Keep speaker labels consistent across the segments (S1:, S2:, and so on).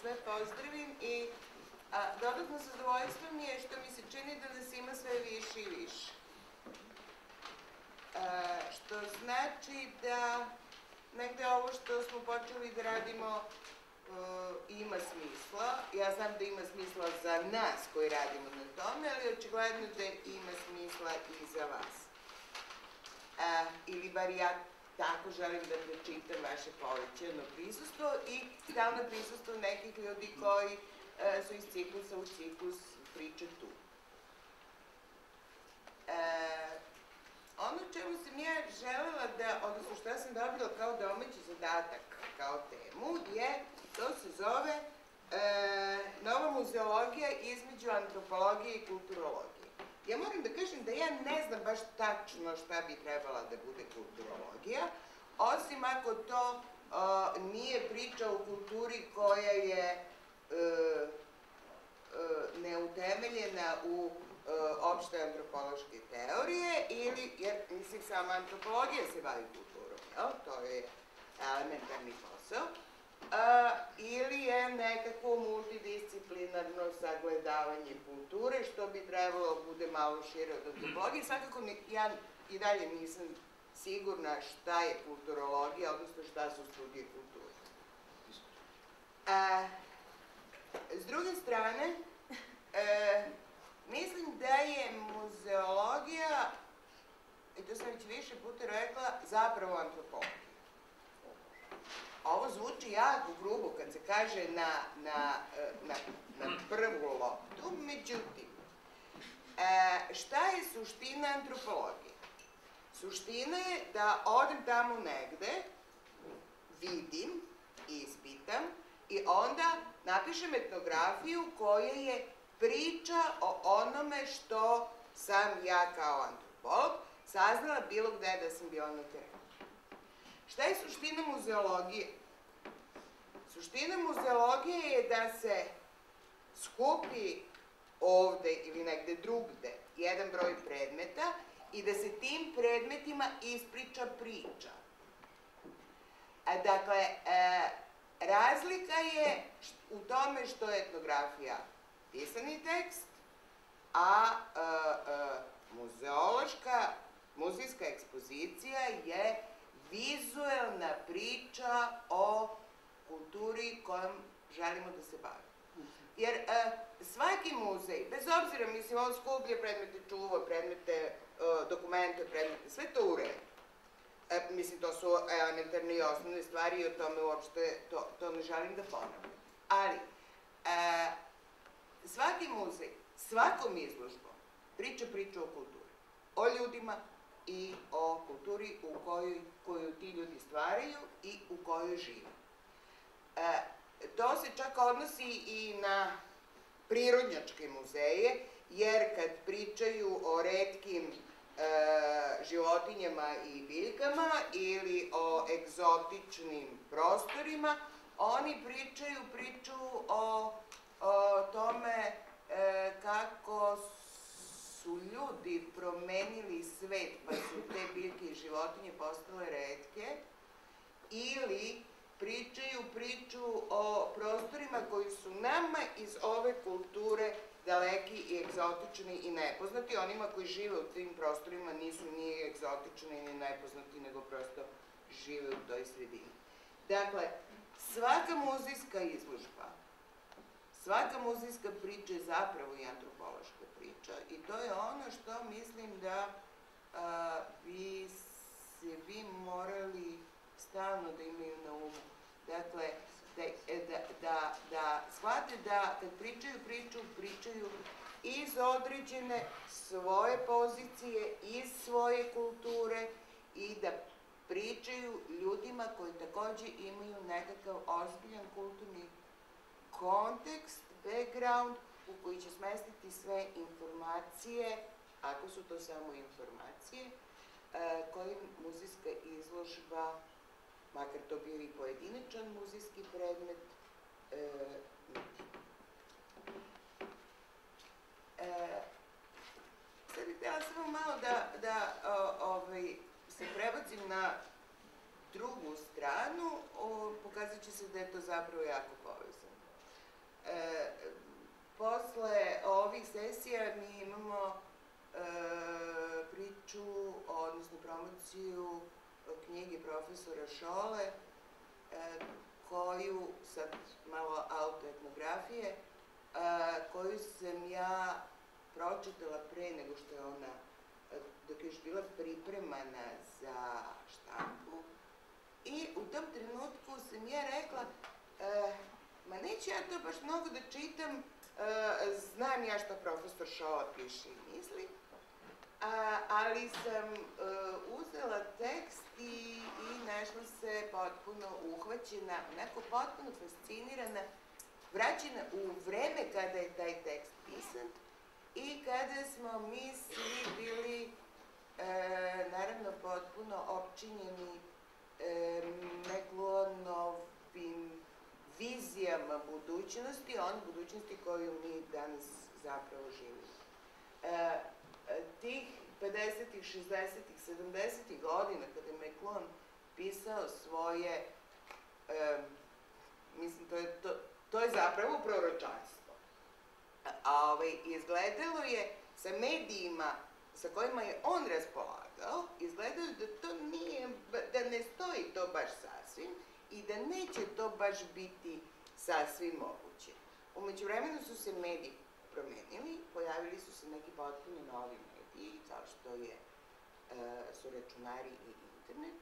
S1: sve pozdravim i a, dodatno zadovoljstvo mi je što mi se čini da nas ima sve više i više. A, što znači da negde ovo što smo počeli da radimo uh, ima smisla. Ja znam da ima smisla za nas koji radimo na tome, ali očigledno da ima smisla i za vas. Uh, ili bar ja tako želim da pročitam vaše povećano prisustvo i stalno prisustvo nekih ljudi koji uh, su iz ciklusa u ciklus priče tu. Uh, ono čemu sam ja želela da, odnosno šta sam dobila kao domaći zadatak, kao temu, je, to se zove e, nova muzeologija između antropologije i kulturologije. Ja moram da kažem da ja ne znam baš tačno šta bi trebala da bude kulturologija, ako to e, nije priča o kulturi koja je e, e, neutemeljena u E, opšte antropološke teorije ili, jer mislim sama antropologija se bavi kulturom, jel? to je elementarni posao, a, ili je nekako multidisciplinarno sagledavanje kulture, što bi trebalo da bude malo šire od antropologije. Svakako ja i dalje nisam sigurna šta je kulturologija, odnosno šta su studije kulture. A, s druge strane, e, Mislim da je muzeologija, i to sam već više puta rekla, zapravo antropologija. Ovo zvuči jako grubo kad se kaže na, na, na, na prvu loptu, međutim, e, šta je suština antropologije? Suština je da odem tamo negde, vidim, ispitam i onda napišem etnografiju koja je priča o onome što sam ja kao antropolog saznala bilo gde da sam bila na terenu. Šta je suština muzeologije? Suština muzeologije je da se skupi ovde ili negde drugde jedan broj predmeta i da se tim predmetima ispriča priča. E, dakle, e, razlika je u tome što je etnografija pisani tekst, a e, e, muzeološka, muzejska ekspozicija je vizuelna priča o kulturi kojom želimo da se bavimo. Jer svaki muzej, bez obzira, mislim, on skuplje predmete čuva, predmete, dokumente, predmete, sve to u redu. E, mislim, to su elementarne i osnovne stvari i o tome uopšte, to, to ne želim da ponavljam. Ali, e, svaki muzej, svakom izložbom priča priču o kulturi. O ljudima i o kulturi u kojoj, koju ti ljudi stvaraju i u kojoj žive. E, to se čak odnosi i na prirodnjačke muzeje, jer kad pričaju o redkim e, životinjama i biljkama ili o egzotičnim prostorima, oni pričaju priču o o tome e, kako su ljudi promenili svet, pa su te biljke i životinje postale redke, ili pričaju priču o prostorima koji su nama iz ove kulture daleki i egzotični i nepoznati. Onima koji žive u tim prostorima nisu ni egzotični ni nepoznati, nego prosto žive u toj sredini. Dakle, svaka muzijska izložba Svaka muzejska priča je zapravo i antropološka priča i to je ono što mislim da bi se vi morali stalno da imaju na umu. Dakle, da, da, da, da shvate da kad pričaju priču, pričaju iz određene svoje pozicije, iz svoje kulture i da pričaju ljudima koji takođe imaju nekakav ozbiljan kulturni kontekst, background u koji će smestiti sve informacije, ako su to samo informacije, e, koje muzijska izložba, makar to bio i pojedinačan muzijski predmet, e, e, sad bih htjela samo malo da, da o, ovaj, se prebacim na drugu stranu, o, pokazat će se da je to zapravo jako povezano. e, posle ovih sesija mi imamo e, priču, odnosno promociju knjige profesora Šole, e, koju, sad malo autoetnografije, e, koju sam ja pročitala pre nego što je ona, dok je još bila pripremana za štampu. I u tom trenutku sam ja rekla, e, ma neću ja to baš mnogo da čitam, e, znam ja šta profesor Šola piše i misli, a, ali sam e, uzela tekst i, i našla se potpuno uhvaćena, onako potpuno fascinirana, vraćena u vreme kada je taj tekst pisan i kada smo mi svi bili e, naravno potpuno opčinjeni e, Meglonovim vizijama budućnosti, on budućnosti koju mi danas zapravo živimo. E, tih 50-ih, 60-ih, 70-ih godina kada je Meklon pisao svoje, e, mislim, to je, to, to je zapravo proročanstvo. A ovaj, izgledalo je sa medijima sa kojima je on raspolagao, izgledalo da to nije, da ne stoji to baš sasvim i da neće to baš biti sasvim moguće. Umeđu vremenu su se mediji promenili, pojavili su se neki potpuno novi mediji, kao što je, uh, su računari i internet,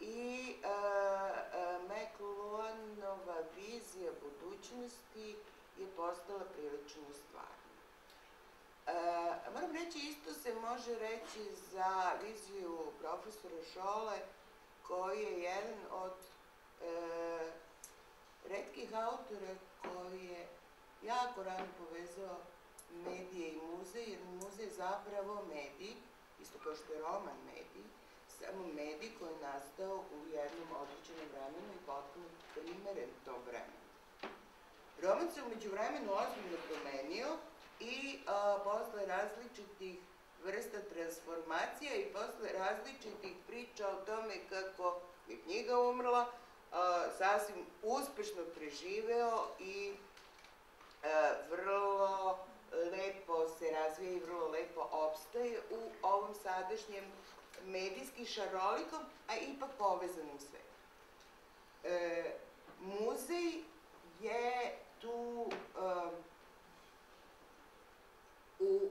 S1: i uh, uh, McLuhanova vizija budućnosti je postala prilično stvarna. Uh, moram reći, isto se može reći za viziju profesora Šole, koji je jedan od uh, redkih autora koji je jako rano povezao medije i muzej, jer muzej je zapravo medij, isto kao što je roman medij, samo medij koji je nastao u jednom odličenom vremenu i potpuno primeren tom vremenu. Roman se umeđu vremenu ozbiljno promenio i a, posle različitih vrsta transformacija i posle različitih priča o tome kako je knjiga umrla, a, sasvim uspešno preživeo i vrlo lepo se razvija i vrlo lepo opstaje u ovom sadašnjem medijski šarolikom, a ipak povezanom svetu. E, muzej je tu e, u e,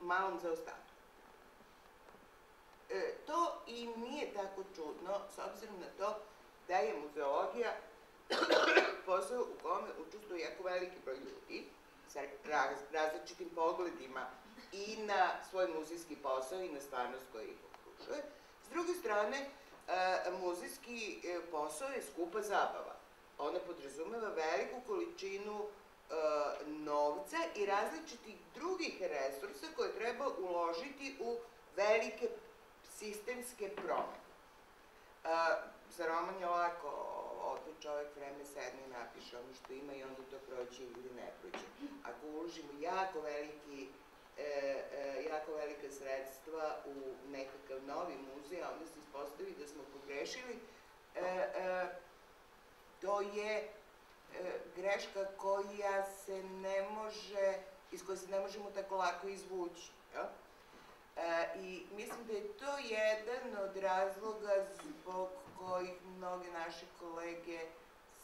S1: malom zaostatku. E, to i nije tako čudno, s obzirom na to da je muzeologija posao u kome učestvuje jako veliki broj ljudi, sa raz, različitim pogledima i na svoj muzejski posao i na stvarnost koja ih okružuje. S druge strane, e, muzejski e, posao je skupa zabava. Ona podrazumeva veliku količinu e, novca i različitih drugih resursa koje treba uložiti u velike sistemske promene. Za roman je ovako, ovde čovek vreme sedne i napiše ono što ima i onda to prođe ili ne prođe. Ako uložimo jako veliki e, e, jako velika sredstva u nekakav novi muzej, a onda se ispostavi da smo pogrešili, e, e, to je e, greška koja se ne može, iz koje se ne možemo tako lako izvući. Ja? E, I mislim da je to jedan od razloga zbog kojih mnoge naše kolege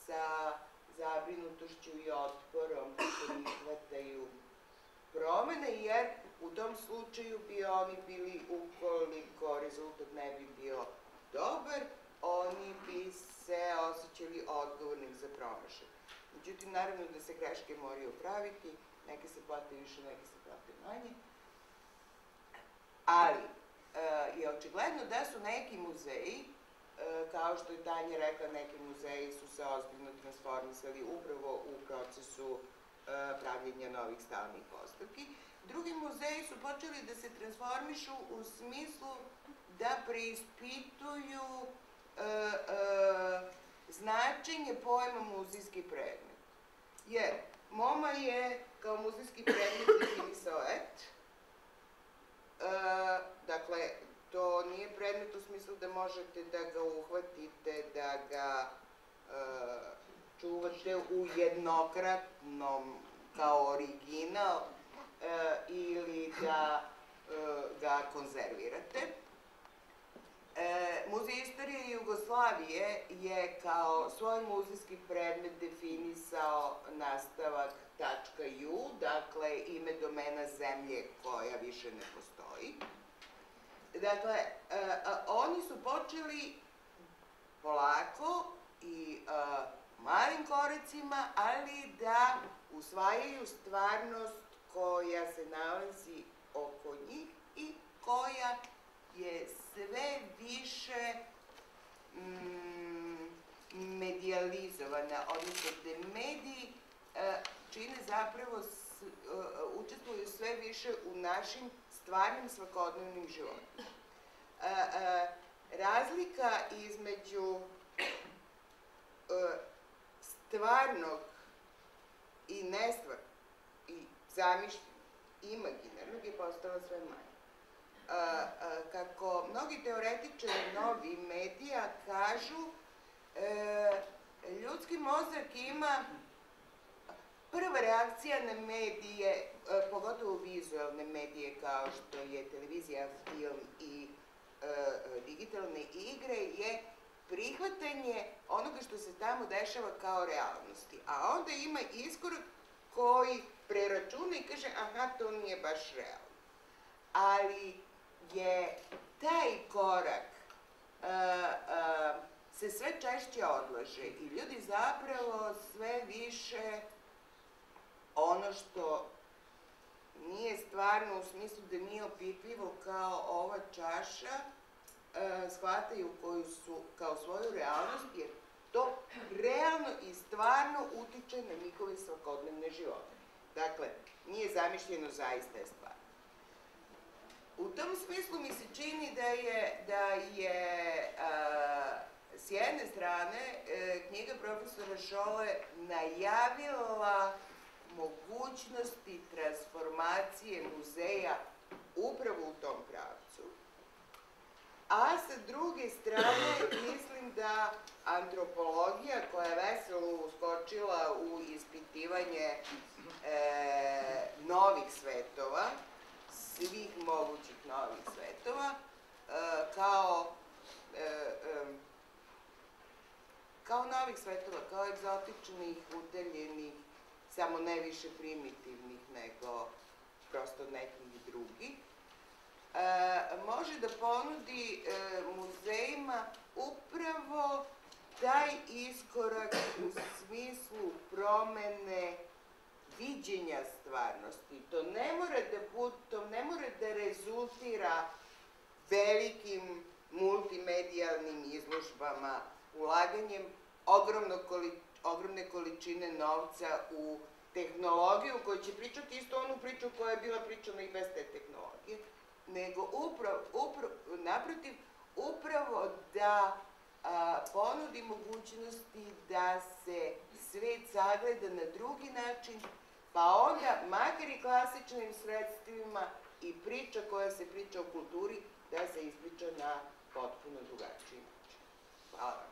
S1: sa zabrinutošću i otporom prihvataju promene, jer u tom slučaju bi oni bili, ukoliko rezultat ne bi bio dobar, oni bi se osjećali odgovornim za promašaj. Međutim, naravno da se greške moraju praviti, neke se plate više, neke se plate manje, ali e, je očigledno da su neki muzeji kao što je Tanja rekla, neki muzeji su se ozbiljno transformisali upravo u procesu e, pravljenja novih stalnih postavki. Drugi muzeji su počeli da se transformišu u smislu da preispituju e, e, značenje pojma muzijski predmet. Jer MoMA je kao muzijski predmet definisao et, e, dakle, to nije predmet u smislu da možete da ga uhvatite, da ga uh, čuvate u jednokratnom kao original e, ili da e, ga konzervirate. E, Muzej istorije Jugoslavije je kao svoj muzejski predmet definisao nastavak .ju, dakle ime domena zemlje koja više ne postoji. Dakle, e, oni su počeli polako i e, malim koracima, ali da usvajaju stvarnost koja se nalazi oko njih i koja je sve više mm, medijalizovana, odnosno da mediji e, čine zapravo, s, e, učestvuju sve više u našim stvarnim svakodnevnim životima. E, e, razlika između e, stvarnog i nestvarnog i zamišljenog, imaginarnog je postala sve manje. Kako mnogi teoretičari novi medija kažu, ljudski mozak ima prva reakcija na medije, pogotovo vizualne medije kao što je televizija, film i digitalne igre, je prihvatanje onoga što se tamo dešava kao realnosti. A onda ima iskorak koji preračuna i kaže aha, to nije baš realno. Ali je taj korak uh, uh, se sve češće odlaže i ljudi zapravo sve više ono što nije stvarno u smislu da nije opipljivo kao ova čaša, e, shvataju koju su kao svoju realnost, jer to realno i stvarno utiče na njihove svakodnevne živote. Dakle, nije zamišljeno zaista je stvar. U tom smislu mi se čini da je, da je a, s jedne strane e, knjiga profesora Šole najavila mogućnosti transformacije muzeja upravo u tom pravcu, A sa druge strane, mislim da antropologija koja je veselo uskočila u ispitivanje e, novih svetova, svih mogućih novih svetova, e, kao e, e, kao novih svetova, kao egzotičnih, udeljenih, samo ne više primitivnih nego prosto nekih drugih, E, može da ponudi e, muzejima upravo taj iskorak u smislu promene viđenja stvarnosti. To ne mora da, bud, to ne mora da rezultira velikim multimedijalnim izložbama, ulaganjem ogromno koli, ogromne količine novca u tehnologiju koja će pričati isto onu priču koja je bila pričana i bez te tehnologije, nego upravo, upravo, naprotiv, upravo da a, ponudi mogućnosti da se svet sagleda na drugi način, pa onda, makar i klasičnim sredstvima i priča koja se priča o kulturi, da se ispriča na potpuno drugačiji način. Hvala vam.